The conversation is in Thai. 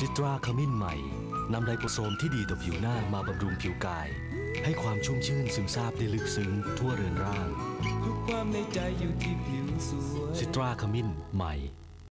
ซิตราขมิ้นใหม่นำไลโปโซมที่ดีต่อผิวหน้ามาบำรุงผิวกาย ให้ความชุ่มชื่นซึมซาบได้ลึกซึ้งทั่วเรือนร่างทุกความในใจอยู่ที่ผิวสวยซิตราขมิ้นใหม่